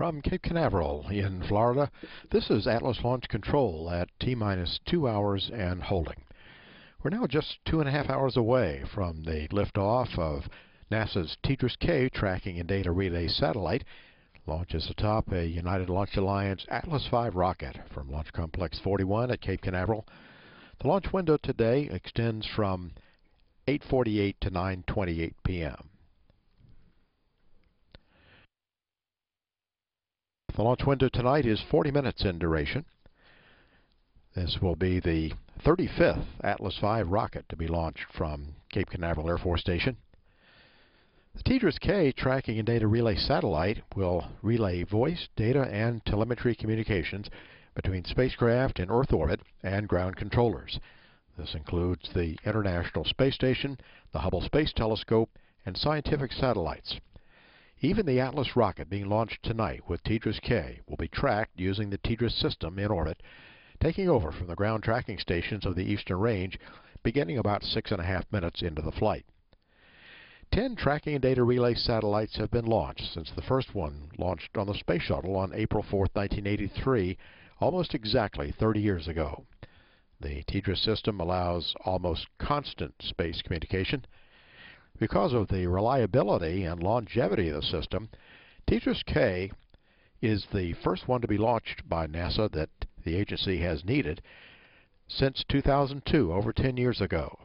From Cape Canaveral in Florida, this is Atlas Launch Control at T-minus two hours and holding. We're now just two and a half hours away from the liftoff of NASA's TDRS-K tracking and data relay satellite. Launches atop a United Launch Alliance Atlas V rocket from Launch Complex 41 at Cape Canaveral. The launch window today extends from 8.48 to 9.28 p.m. The launch window tonight is 40 minutes in duration. This will be the 35th Atlas V rocket to be launched from Cape Canaveral Air Force Station. The TDRS-K tracking and data relay satellite will relay voice, data, and telemetry communications between spacecraft in Earth orbit and ground controllers. This includes the International Space Station, the Hubble Space Telescope, and scientific satellites. Even the Atlas rocket being launched tonight with TDRS-K will be tracked using the TDRS system in orbit, taking over from the ground tracking stations of the Eastern Range beginning about six and a half minutes into the flight. Ten tracking and data relay satellites have been launched since the first one launched on the Space Shuttle on April 4, 1983, almost exactly 30 years ago. The TDRS system allows almost constant space communication because of the reliability and longevity of the system, TDRS-K is the first one to be launched by NASA that the agency has needed since 2002, over 10 years ago.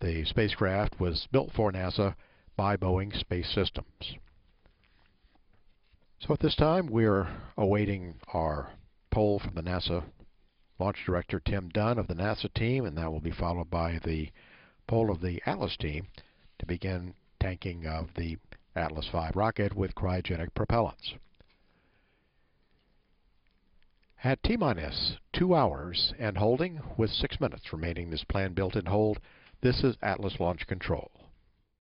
The spacecraft was built for NASA by Boeing Space Systems. So at this time, we're awaiting our poll from the NASA launch director, Tim Dunn, of the NASA team, and that will be followed by the poll of the Atlas team to begin tanking of the Atlas V rocket with cryogenic propellants. At T-minus two hours and holding with six minutes remaining this plan built in hold, this is Atlas Launch Control.